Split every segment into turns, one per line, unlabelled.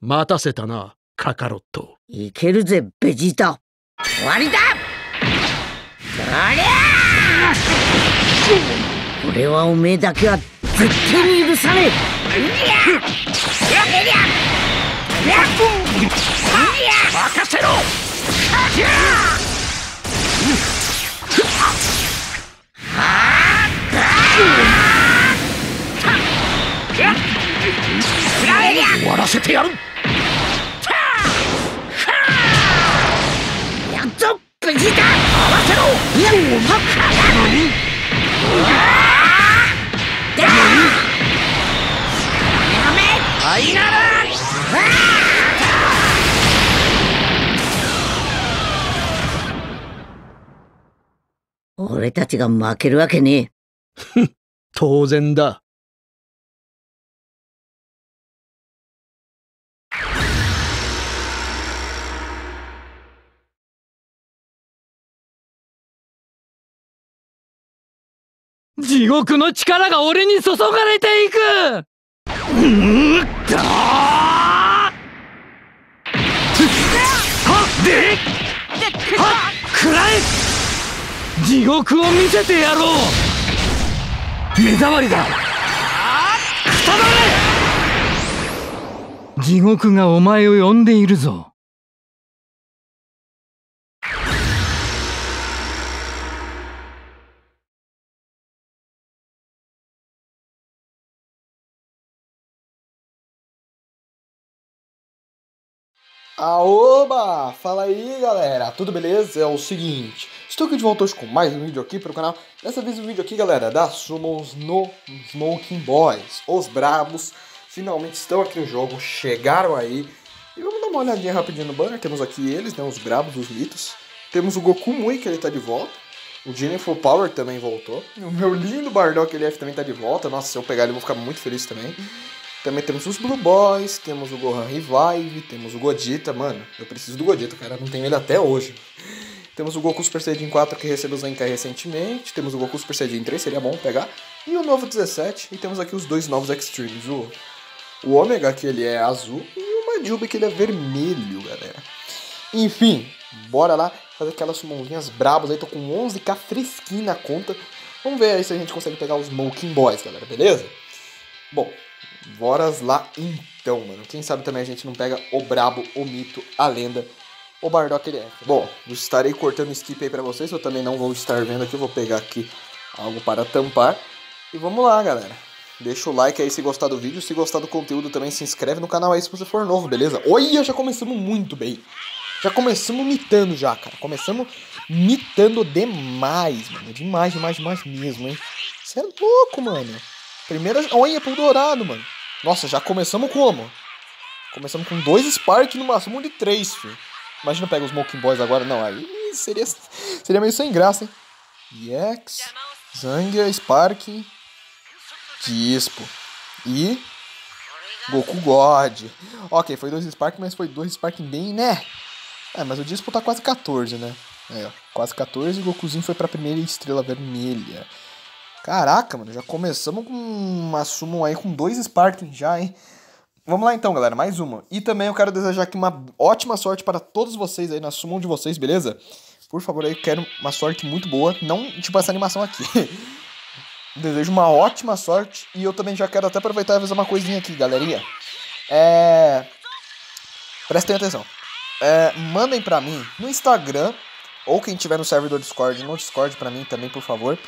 待たせたな、カカロット。
いけるぜ、ベジータ。終わりだ。そりゃ俺はおめえだけは絶対に許さねえ。
任せろ。終わらせてやる
フッ
合わせろ。
かだや
めはいなら
俺たちが負けるわけねえ。
当然だ。地獄の力が俺に注がれていく！うんだはっではっ食らえ！地獄を見せてやろう！目障りだ！くたばれ！地獄がお前を呼んでいるぞ
Aoba! Fala aí galera, tudo beleza? É o seguinte, estou aqui de volta hoje com mais um vídeo aqui para o canal. Dessa vez um vídeo aqui galera, da Summons no Smoking Boys. Os brabos finalmente estão aqui no jogo, chegaram aí. E vamos dar uma olhadinha rapidinho no banner, temos aqui eles, né, os brabos, os mitos. Temos o Goku Mui, que ele tá de volta. O Jennifer Power também voltou. O meu lindo Bardock LF também tá de volta. Nossa, se eu pegar ele eu vou ficar muito feliz também também temos os Blue Boys, temos o Gohan Revive, temos o Godita, mano, eu preciso do Godita, cara, não tenho ele até hoje. Temos o Goku Super Saiyajin 4 que recebeu o Zenkai recentemente, temos o Goku Super Saiyajin 3, seria bom pegar, e o novo 17, e temos aqui os dois novos Extremes, o, o Omega que ele é azul e o Majubi que ele é vermelho, galera. Enfim, bora lá fazer aquelas summonzinhas brabas aí, tô com 11k fresquinho na conta. Vamos ver aí se a gente consegue pegar os Smoking Boys, galera, beleza? Bom, Boras lá então, mano. Quem sabe também a gente não pega o brabo, o mito, a lenda, o Bardock LF. Bom, estarei cortando skip aí pra vocês, eu também não vou estar vendo aqui, eu vou pegar aqui algo para tampar. E vamos lá, galera. Deixa o like aí se gostar do vídeo, se gostar do conteúdo também se inscreve no canal aí se você for novo, beleza? Olha, já começamos muito bem. Já começamos mitando já, cara. Começamos mitando demais, mano. Demais, demais, demais mesmo, hein? Você é louco, mano. Primeira. Olha, pro dourado, mano. Nossa, já começamos como? Começamos com dois Spark no máximo de três, filho. Imagina pegar os Smoking Boys agora. Não, aí seria, seria meio sem graça, hein? EX, Zangia, Spark, Dispo e Goku God. Ok, foi dois Spark, mas foi dois Spark bem, né? É, mas o Dispo tá quase 14, né? É, quase 14 e o Gokuzinho foi pra primeira estrela vermelha. Caraca, mano, já começamos com uma summon aí com dois Sparkling já, hein? Vamos lá então, galera, mais uma. E também eu quero desejar aqui uma ótima sorte para todos vocês aí na summon de vocês, beleza? Por favor, aí quero uma sorte muito boa, não tipo essa animação aqui. Desejo uma ótima sorte e eu também já quero até aproveitar e fazer uma coisinha aqui, galerinha. É... Prestem atenção. É, mandem pra mim no Instagram, ou quem tiver no servidor Discord, no Discord pra mim também, por favor.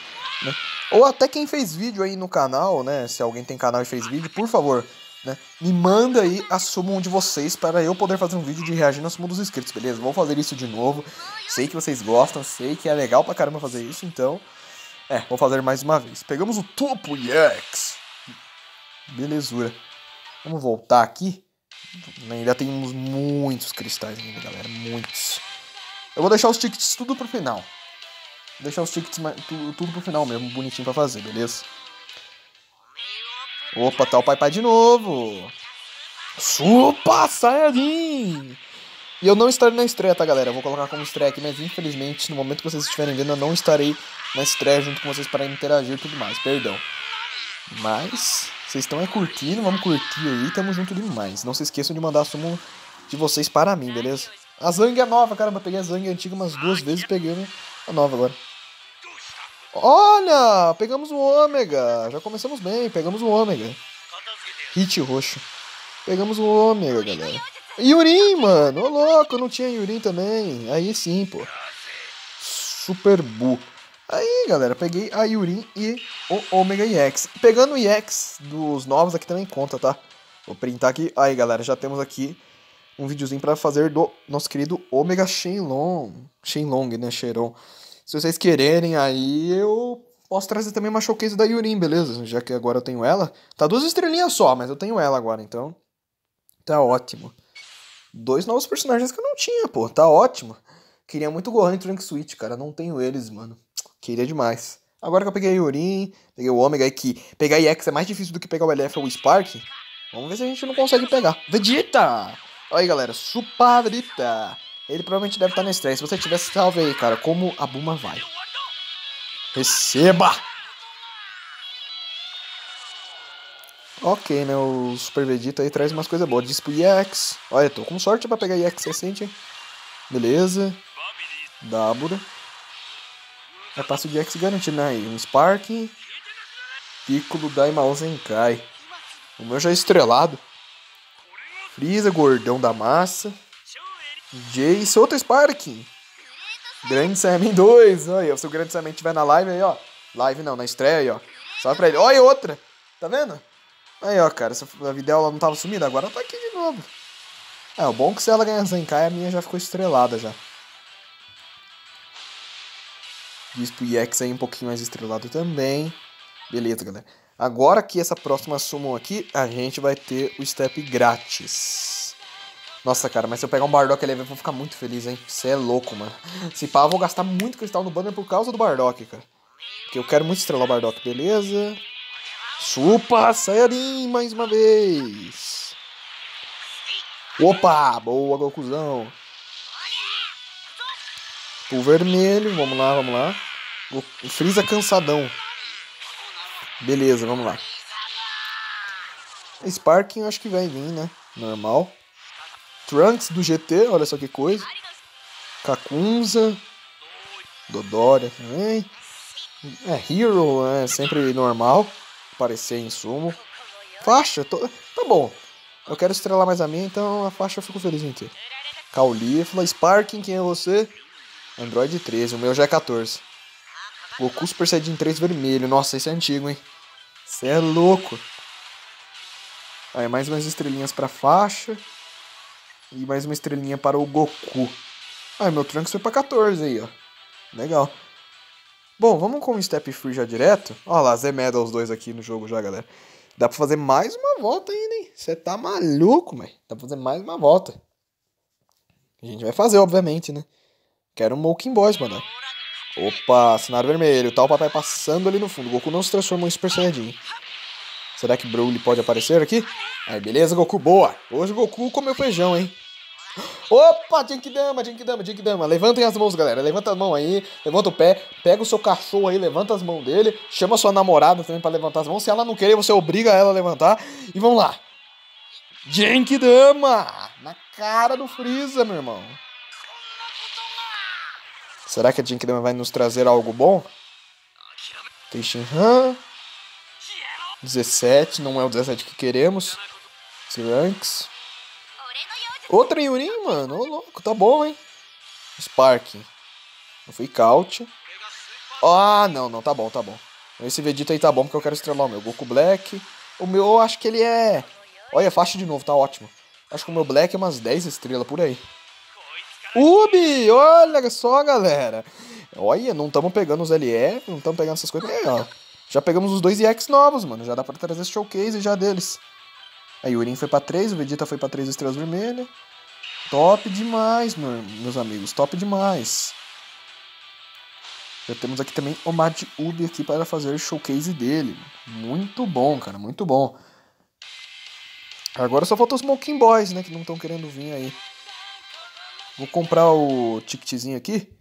Né? Ou até quem fez vídeo aí no canal, né? Se alguém tem canal e fez vídeo, por favor, né? Me manda aí a summon de vocês para eu poder fazer um vídeo de reagir na summon dos inscritos, beleza? Vou fazer isso de novo. Sei que vocês gostam, sei que é legal pra caramba fazer isso, então. É, vou fazer mais uma vez. Pegamos o topo Yex. Belezura. Vamos voltar aqui. Ainda temos muitos cristais ainda, galera. Muitos. Eu vou deixar os tickets tudo pro final. Deixar os tickets tudo, pro final mesmo, bonitinho pra fazer, beleza? Opa, tá o Pai Pai de novo. Super Saiyajin! E eu não estarei na estreia, tá, galera? Eu vou colocar como estreia aqui, mas infelizmente, no momento que vocês estiverem vendo, eu não estarei na estreia junto com vocês para interagir e tudo mais. Perdão. Mas, Vocês estão aí curtindo, vamos curtir aí, tamo junto demais. Não se esqueçam de mandar a sumo de vocês para mim, beleza? A Zang é nova, caramba, peguei a Zang antiga umas duas vezes e peguei a nova agora. Olha, pegamos o ômega, já começamos bem, pegamos o ômega. Hit roxo. Pegamos o ômega, galera. Yurin, mano, ô louco, não tinha Yurin também. Aí sim, pô. Super Bu. Aí, galera, peguei a Yurin e o Omega EX. Pegando o EX dos novos aqui também conta, tá? Vou printar aqui. Aí, galera, já temos aqui um videozinho para fazer do nosso querido Omega Shenlong. Shenlong, né, Xeron. Se vocês quererem, aí eu posso trazer também uma showcase da Yurin, beleza? Já que agora eu tenho ela. Tá duas estrelinhas só, mas eu tenho ela agora, então... Tá ótimo. Dois novos personagens que eu não tinha, pô. Tá ótimo. Queria muito Gohan e Trunk Switch, cara. Não tenho eles, mano. Queria demais. Agora que eu peguei o Yurin, peguei o Omega aí, que pegar EX é mais difícil do que pegar o LF ou o Spark. Vamos ver se a gente não consegue pegar. Vegeta! Olha aí, galera. Supadrita. Ele provavelmente deve estar no estresse. Se você tivesse, salve aí, cara. Como a Buma vai. Receba! Ok, né? O Super Vegeta aí traz umas coisas boas. Diz pro EX. Olha, tô com sorte pra pegar EX recente, hein? Beleza. Dabura. É passo de X garantido, né? Um Spark. Piccolo Daimao Zenkai. O meu já é estrelado. Freeza, gordão da massa. Jace, outro Spark. Grande Samen 2. Olha, se o Grande Samen tiver na live aí, ó. Live não, na estreia aí, ó. Só pra ele. Olha outra. Tá vendo? Aí, ó, cara, essa, a vida dela não tava sumida, agora tá aqui de novo. É, o bom é que se ela ganhar Zenkai, a minha já ficou estrelada já. Diz pro EX aí um pouquinho mais estrelado também. Beleza, galera. Agora que essa próxima summon aqui, a gente vai ter o step grátis. Nossa, cara, mas se eu pegar um Bardock ali, eu vou ficar muito feliz, hein? Você é louco, mano. Se pá, eu vou gastar muito cristal no banner por causa do Bardock, cara. Porque eu quero muito estrelar o Bardock, beleza? Supa Saiyajin mais uma vez. Opa, boa Gokuzão. O vermelho, vamos lá, vamos lá. O Freeza cansadão. Beleza, vamos lá. Sparking acho que vai vir, né? Normal. Trunks do GT, olha só que coisa. Kakunza. Dodória também. É, Hero, é sempre normal aparecer em sumo. Faixa, tô... tá bom. Eu quero estrelar mais a minha, então a faixa eu fico feliz em ter. Caulifla, Sparking, quem é você? Android 13, o meu já é 14. Goku Super Saiyajin 3 vermelho. Nossa, esse é antigo, hein? Você é louco. Aí, mais umas estrelinhas pra faixa. E mais uma estrelinha para o Goku. Ah, meu Trunks foi pra 14 aí, ó. Legal. Bom, vamos com o Step Free já direto. Olha lá, Z-Meda os dois aqui no jogo já, galera. Dá pra fazer mais uma volta ainda, hein? Você tá maluco, mãe. Dá pra fazer mais uma volta. A gente vai fazer, obviamente, né? Quero um Moking Boys, mano. Opa, cenário vermelho. Tá o papai passando ali no fundo. Goku não se transformou em Super Saiyajin. Será que Broly pode aparecer aqui? Aí, beleza, Goku, boa. Hoje o Goku comeu feijão, hein? Opa, Genkidama, Genkidama, Genkidama. Levantem as mãos, galera. Levanta a mão aí, levanta o pé, pega o seu cachorro aí, levanta as mãos dele, chama sua namorada também para levantar as mãos. Se ela não querer, você obriga ela a levantar. E vamos lá. Genkidama! Na cara do Freeza, meu irmão. Será que a Genkidama vai nos trazer algo bom? Tem Shinhan. 17, não é o 17 que queremos. Siranx. Outra Yurin, mano. Ô, louco, tá bom, hein? Spark. Não fui Caut. Ah, não, não, tá bom, tá bom. Esse Vegeta aí tá bom porque eu quero estrelar o meu. Goku Black. O meu, eu acho que ele é... Olha, faixa de novo, tá ótimo. Acho que o meu Black é umas 10 estrelas por aí. Ubi! Olha só, galera. Olha, não estamos pegando os LF, não estamos pegando essas coisas. É, ó. Já pegamos os dois EX novos, mano. Já dá pra trazer esse showcase já deles. A Yurin foi pra 3, o Vegeta foi pra 3 estrelas vermelhas. Top demais, meu, meus amigos. Top demais. Já temos aqui também o Mad Ubi aqui para fazer o showcase dele. Muito bom, cara. Muito bom. Agora só falta os Smoking Boys, né? Que não estão querendo vir aí. Vou comprar o ticketzinho aqui.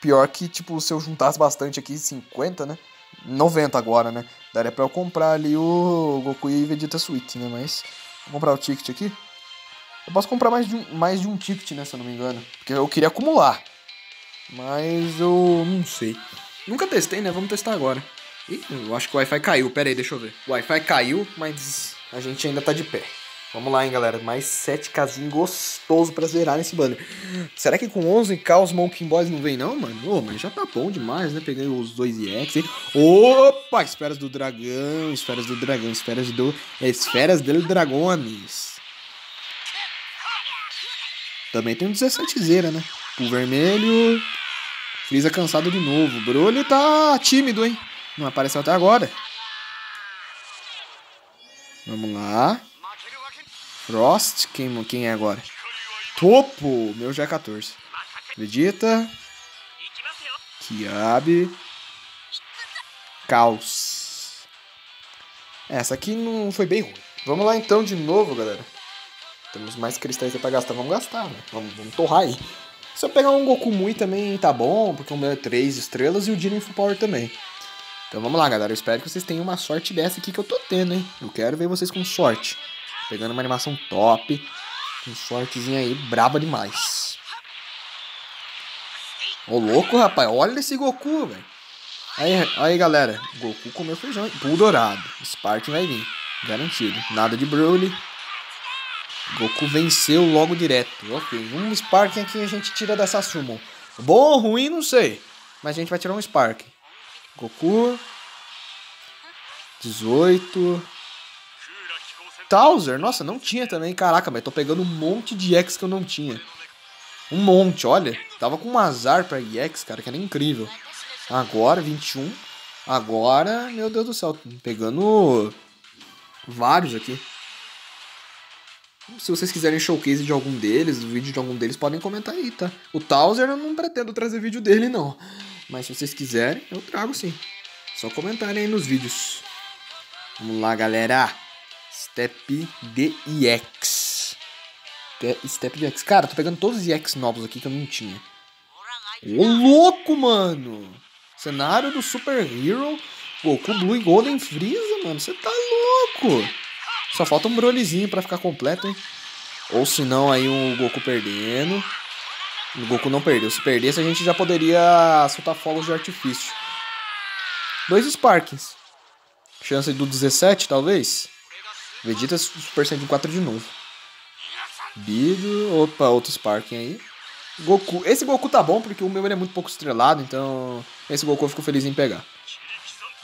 Pior que, tipo, se eu juntasse bastante aqui, 50, né? 90 agora, né? Daria pra eu comprar ali o Goku e Vegeta Suite, né? Mas vou comprar o ticket aqui. Eu posso comprar mais de um, mais de um ticket, né? Se eu não me engano. Porque eu queria acumular. Mas eu não sei. Nunca testei, né? Vamos testar agora. Ih, eu acho que o Wi-Fi caiu. Pera aí, deixa eu ver. O Wi-Fi caiu, mas a gente ainda tá de pé. Vamos lá, hein, galera. Mais 7 casinhos gostoso pra zerar nesse banner. Será que com 11k os Monkey Boys não vem, não, mano? Ô, mas já tá bom demais, né? Peguei os dois EX. Opa! Esferas do dragão, esferas do dragão, esferas do... Esferas del dragones. Também tem um 17 zera, né? O vermelho... Freeza cansado de novo. Broly tá tímido, hein? Não apareceu até agora. Vamos lá. Frost, quem, quem é agora? Topo, meu já é 14. Vegeta. Kiabe. Caos. Essa aqui não foi bem ruim. Vamos lá então de novo, galera. Temos mais cristais pra gastar. Vamos gastar, né? Vamos, vamos torrar aí. Se eu pegar um Goku Mui também tá bom, porque o meu é 3 estrelas e o Jiren Full Power também. Então vamos lá, galera. Eu espero que vocês tenham uma sorte dessa aqui que eu tô tendo, hein? Eu quero ver vocês com sorte. Pegando uma animação top. Com sortezinha aí, braba demais. Ô, louco, rapaz. Olha esse Goku, velho. Aí, aí, galera. Goku comeu feijão. Pulo dourado. Spark vai vir. Garantido. Nada de Broly. Goku venceu logo direto. Ok, um Spark aqui a gente tira dessa Summon. Bom ou ruim, não sei. Mas a gente vai tirar um Spark. Goku. 18. Towser, nossa, não tinha também. Caraca, mas tô pegando um monte de X que eu não tinha. Um monte, olha. Tava com um azar pra EX, cara, que era incrível. Agora, 21. Agora, meu Deus do céu, pegando vários aqui. Se vocês quiserem showcase de algum deles, vídeo de algum deles, podem comentar aí, tá? O Towser eu não pretendo trazer vídeo dele, não. Mas se vocês quiserem, eu trago sim. Só comentarem aí nos vídeos. Vamos lá, galera. Step de EX. Step de EX. Cara, tô pegando todos os EX novos aqui que eu não tinha. Ô, louco, mano! Cenário do Super Hero. Goku Blue e Golden Freeza, mano. Você tá louco! Só falta um Brolyzinho pra ficar completo, hein? Ou se não, aí um Goku perdendo. O Goku não perdeu. Se perdesse, a gente já poderia soltar fogos de artifício. Dois Sparkings. Chance do 17, talvez. Vegeta Super Saiyan 4 de novo. Bido. Opa, outro Sparking aí. Goku. Esse Goku tá bom porque o meu ele é muito pouco estrelado, então esse Goku eu fico feliz em pegar.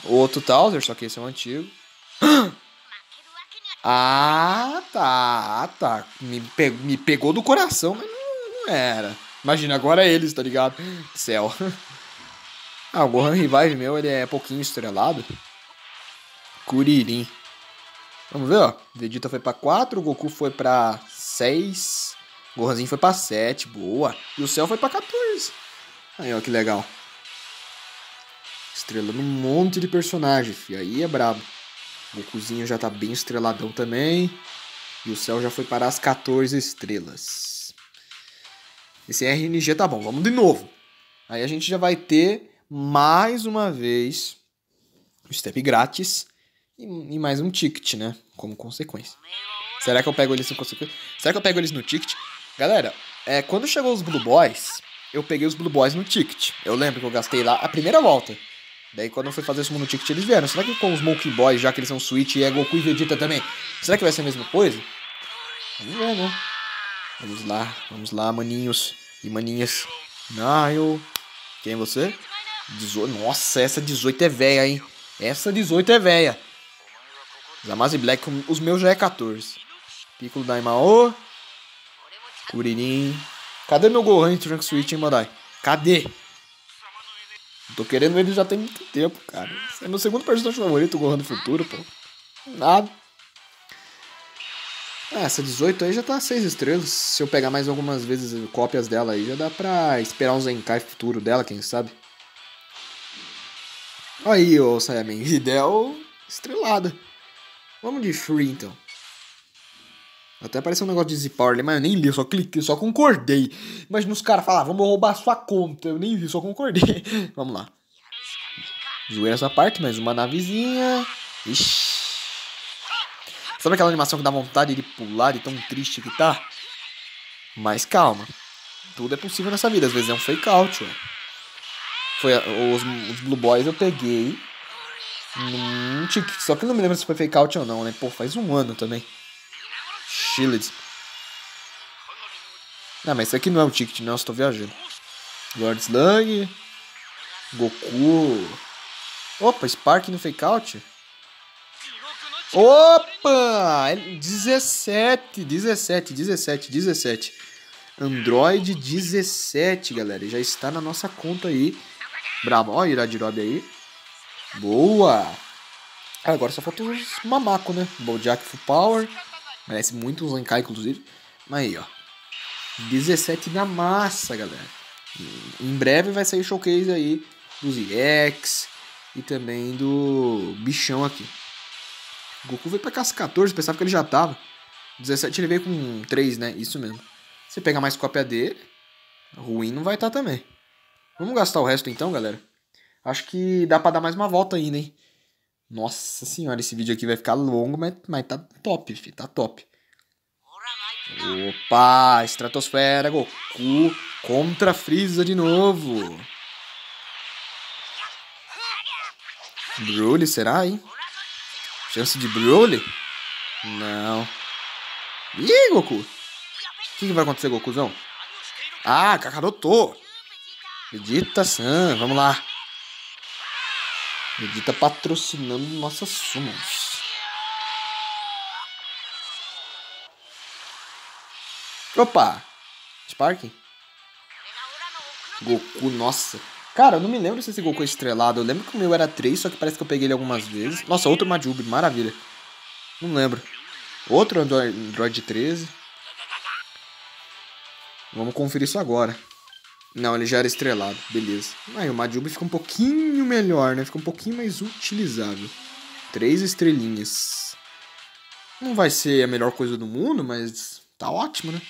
Outro Towser, só que esse é um antigo. Ah, tá, tá. Me, pe me pegou do coração, mas não, não, era. Imagina, agora é eles, tá ligado? Céu. Ah, o Gohan Revive meu, ele é pouquinho estrelado. Kuririn. Vamos ver, ó. Vegeta foi pra 4, o Goku foi pra 6. O Gohanzinho foi pra 7, boa. E o Cell foi pra 14. Aí, ó, que legal. Estrelando um monte de personagem, fi. Aí é brabo. O Gokuzinho já tá bem estreladão também. E o céu já foi para as 14 estrelas. Esse RNG tá bom, vamos de novo. Aí a gente já vai ter mais uma vez o step grátis e, e mais um ticket, né? Como consequência. Será que eu pego eles no consequência? Será que eu pego eles no ticket? Galera, é, quando chegou os Blue Boys, eu peguei os Blue Boys no ticket. Eu lembro que eu gastei lá a primeira volta. Daí quando eu fui fazer esse mundo ticket eles vieram. Será que com os Smoke Boys, já que eles são Switch e é Goku e Vegeta também, será que vai ser a mesma coisa? Vamos ver, né? Vamos lá, vamos lá, maninhos e maninhas. Nile. Quem é você? 18. Nossa, essa 18 é velha, hein? Essa 18 é velha. Zamazi Black, os meus já é 14. Piccolo Daimao. Kuririn. Cadê meu Gohan e Trunk Switch, hein, Mandai? Cadê? Tô querendo ele já tem muito tempo, cara. Esse é meu segundo personagem favorito, o Gohan do Futuro, pô. Nada. Ah, essa 18 aí já tá 6 estrelas. Se eu pegar mais algumas vezes cópias dela aí, já dá pra esperar um Zenkai futuro dela, quem sabe. Aí, ô Saiyaman, Hidel estrelada. Vamos de Free, então. Até apareceu um negócio de Z-Power ali, mas eu nem li, eu só cliquei, só concordei. Imagina os caras falar, vamos roubar sua conta. Eu nem vi, só concordei. vamos lá. Zoeira essa parte, mas uma navezinha. Ixi. Sabe aquela animação que dá vontade de pular e tão triste que tá? Mas calma. Tudo é possível nessa vida. Às vezes é um fake out, ó. Foi os, os Blue Boys eu peguei num ticket. Só que não me lembro se foi fake out ou não, né? Pô, faz um ano também. Shields. Não, mas isso aqui não é o ticket, não. Eu estou viajando. Lord Slug. Goku. Opa, Spark no fake out. Opa! 17, 17, 17, 17. Android 17, galera. Já está na nossa conta aí. Bravo. Ó, Iradirob aí. Boa! Agora só falta os mamaco, né? Bojack Full Power. Merece muito os Lenkai, inclusive. Mas aí, ó. 17 na massa, galera. Em breve vai sair showcase aí dos EX e também do bichão aqui. O Goku veio pra casa 14, pensava que ele já tava. 17 ele veio com 3, né? Isso mesmo. Se pegar mais cópia dele, ruim não vai estar tá também. Vamos gastar o resto então, galera? Acho que dá pra dar mais uma volta ainda, hein? Nossa senhora, esse vídeo aqui vai ficar longo, mas, mas tá top, filho, tá top. Opa, Estratosfera, Goku contra Freeza de novo. Broly, será, hein? Chance de Broly? Não. Ih, Goku. O que, que vai acontecer, Gokuzão? Ah, Kakaroto. Vegeta-san, vamos lá. Vegeta patrocinando nossas summons. Opa! Spark? Goku, nossa. Cara, eu não me lembro se esse Goku é estrelado. Eu lembro que o meu era 3, só que parece que eu peguei ele algumas vezes. Nossa, outro Majube, maravilha. Não lembro. Outro Android 13. Vamos conferir isso agora. Não, ele já era estrelado. Beleza. Aí o Majube fica um pouquinho melhor, né? Fica um pouquinho mais utilizável. Três estrelinhas. Não vai ser a melhor coisa do mundo, mas tá ótimo, né?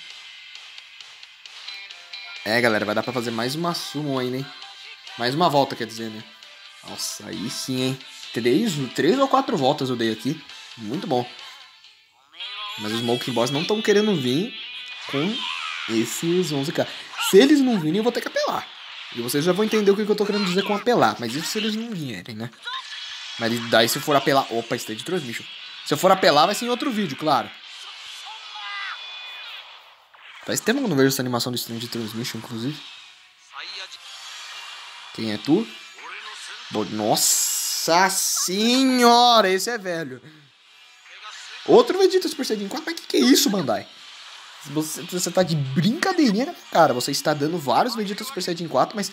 É, galera, vai dar pra fazer mais uma summon aí, né? Mais uma volta, quer dizer, né? Nossa, aí sim, hein? Três, três ou quatro voltas eu dei aqui. Muito bom. Mas os Smoking Boss não estão querendo vir com esses 11k. Se eles não virem, eu vou ter que apelar. E vocês já vão entender o que eu tô querendo dizer com apelar. Mas isso se eles não vierem, né? Mas daí se for apelar... Opa, State Transmission. Se eu for apelar, vai ser em outro vídeo, claro. Faz tempo que eu não vejo essa animação do stream de transmission, inclusive. Quem é tu? Nossa senhora, esse é velho. Outro Vegeta Super Saiyajin 4, mas que que é isso, Bandai? Você, você tá de brincadeirinha, cara. Você está dando vários Vegeta Super Saiyajin 4, mas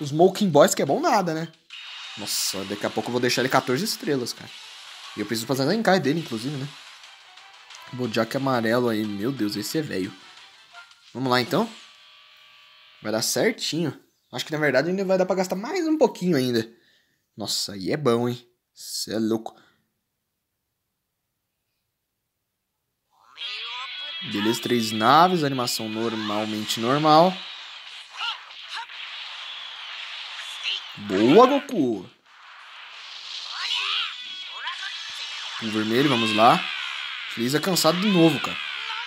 os Smoking Boys que é bom nada, né? Nossa, daqui a pouco eu vou deixar ele 14 estrelas, cara. E eu preciso fazer a encai dele, inclusive, né? Bojack amarelo aí, meu Deus, esse é velho. Vamos lá então. Vai dar certinho. Acho que na verdade ainda vai dar pra gastar mais um pouquinho ainda. Nossa, aí é bom, hein? Você é louco. Beleza, três naves, animação normalmente normal. Boa, Goku! O vermelho, vamos lá. Freeza cansado de novo, cara.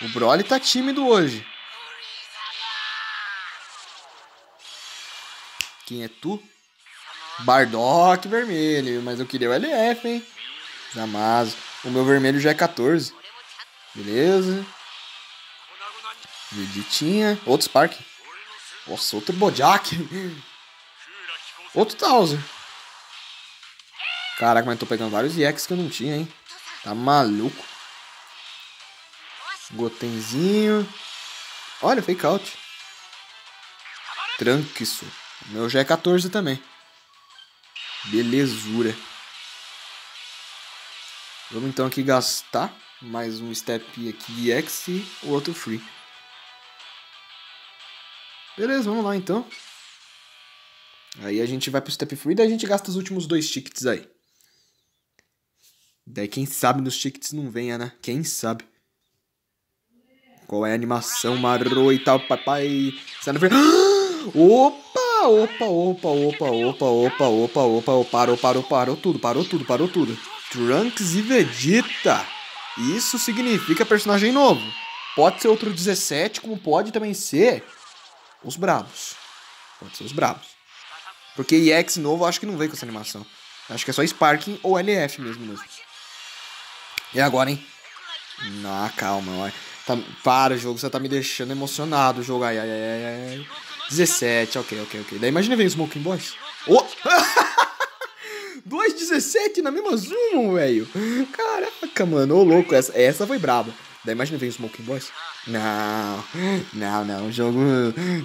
O Broly tá tímido hoje. Quem é tu? Bardock vermelho, mas eu queria o LF, hein? Zamazo. O meu vermelho já é 14. Beleza. Vegetinha. Outro Spark. Nossa, outro Bojack. Outro Towser. Caraca, mas tô pegando vários EX que eu não tinha, hein? Tá maluco. Gotenzinho. Olha, fake out. Tranquiço. O meu já é 14 também. Belezura. Vamos então aqui gastar mais um step aqui de X e o outro free. Beleza, vamos lá então. Aí a gente vai pro step free, daí a gente gasta os últimos dois tickets aí. Daí quem sabe nos tickets não venha, né? Quem sabe. Qual é a animação marro e tal, papai? Opa! opa, opa, opa, opa, opa, opa, opa, opa, parou, parou, parou tudo, parou tudo, parou tudo. Trunks e Vegeta. Isso significa personagem novo. Pode ser outro 17, como pode também ser os Bravos. Pode ser os Bravos. Porque EX novo acho que não veio com essa animação. Acho que é só Sparking ou LF mesmo mesmo. E agora, hein? Não, calma. Tá, para, jogo, você tá me deixando emocionado, jogo. Ai, ai, ai, ai. 17, ok, ok, ok. Daí imagina ver o Smoking Boys. Oh! 2,17 na mesma zoom, velho. Caraca, mano, ô louco, essa, essa foi braba. Daí imagina ver o Smoking Boys. Não, não, não, o jogo,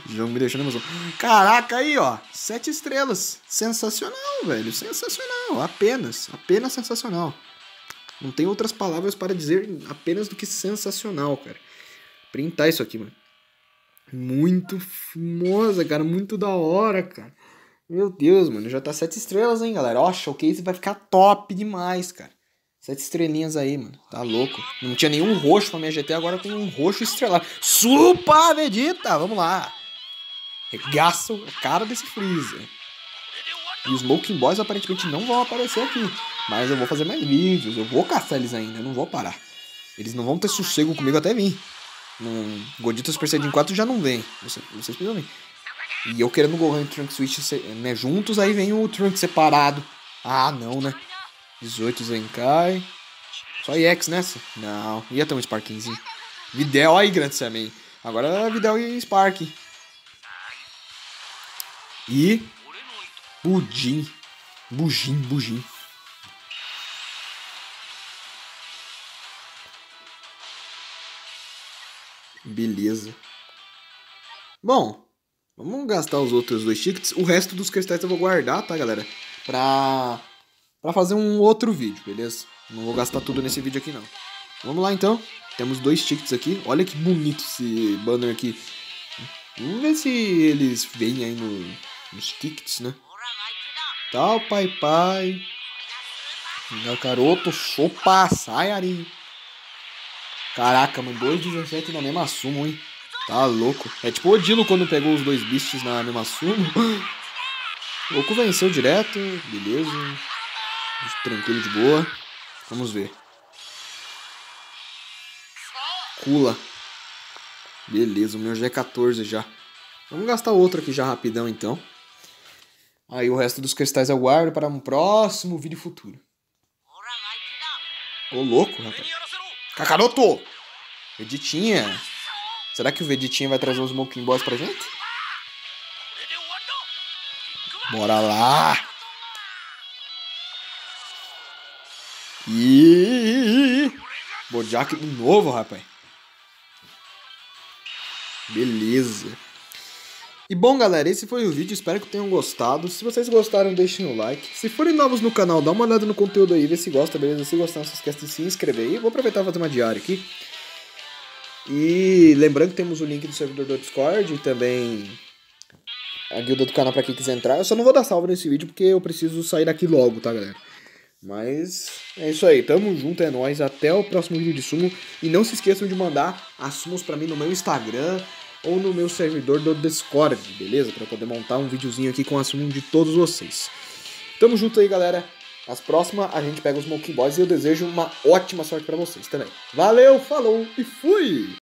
o jogo me deixou emoção. Caraca, aí, ó, sete estrelas. Sensacional, velho, sensacional. Apenas, apenas sensacional. Não tem outras palavras para dizer apenas do que sensacional, cara. Printar isso aqui, mano. Muito famosa, cara. Muito da hora, cara. Meu Deus, mano. Já tá sete estrelas, hein, galera. Ó, showcase vai ficar top demais, cara. Sete estrelinhas aí, mano. Tá louco. Não tinha nenhum roxo pra minha GT, agora tem um roxo estrelado. Super Vegeta! Vamos lá. Regaço a cara desse Freezer. E os Smoking Boys aparentemente não vão aparecer aqui. Mas eu vou fazer mais vídeos, eu vou caçar eles ainda, eu não vou parar. Eles não vão ter sossego comigo até vir. No Godito Super Saiyajin 4 já não vem. Vocês, vocês precisam vir. E eu querendo o Gohan e Trunks Switch né, juntos, aí vem o Trunks separado. Ah, não, né? 18 Zenkai. Só EX nessa? Não, ia ter um Sparkingzinho. Videl aí, grande Samen. Agora é Videl e Spark. E. Budim. Bugim, Bugim. Beleza. Bom, vamos gastar os outros dois tickets. O resto dos cristais eu vou guardar, tá, galera? Pra, pra fazer um outro vídeo, beleza? Não vou gastar tudo nesse vídeo aqui, não. Vamos lá, então. Temos dois tickets aqui. Olha que bonito esse banner aqui. Vamos ver se eles vêm aí no, nos tickets, né? Tal, pai, pai. Garoto, sopa, Sayari. Caraca, mano, 2,17 na mesma sumo, hein? Tá louco. É tipo o Odilo quando pegou os dois beasts na mesma sumo. O Goku venceu direto, beleza. Tranquilo de boa. Vamos ver. Kula. Beleza, o meu já é 14 já. Vamos gastar outro aqui já rapidão então. Aí o resto dos cristais eu guardo para um próximo vídeo futuro. Ô louco, rapaz. Kakaroto! Veditinha. Será que o Veditinha vai trazer os Smoking Boys pra gente? Bora lá! E Bojack de novo, rapaz. Beleza. E bom, galera, esse foi o vídeo. Espero que tenham gostado. Se vocês gostaram, deixem o like. Se forem novos no canal, dá uma olhada no conteúdo aí, vê se gosta, beleza? Se gostar, não se esqueça de se inscrever. E vou aproveitar e fazer uma diária aqui. E lembrando que temos o link do servidor do Discord e também a guilda do canal para quem quiser entrar. Eu só não vou dar salve nesse vídeo porque eu preciso sair daqui logo, tá, galera? Mas é isso aí, tamo junto, é nóis. Até o próximo vídeo de sumo. E não se esqueçam de mandar as sumos pra mim no meu Instagram ou no meu servidor do Discord, beleza? Pra poder montar um videozinho aqui com a sumo de todos vocês. Tamo junto aí, galera. As próximas a gente pega os Smoking Boys e eu desejo uma ótima sorte para vocês também. Valeu, falou e fui!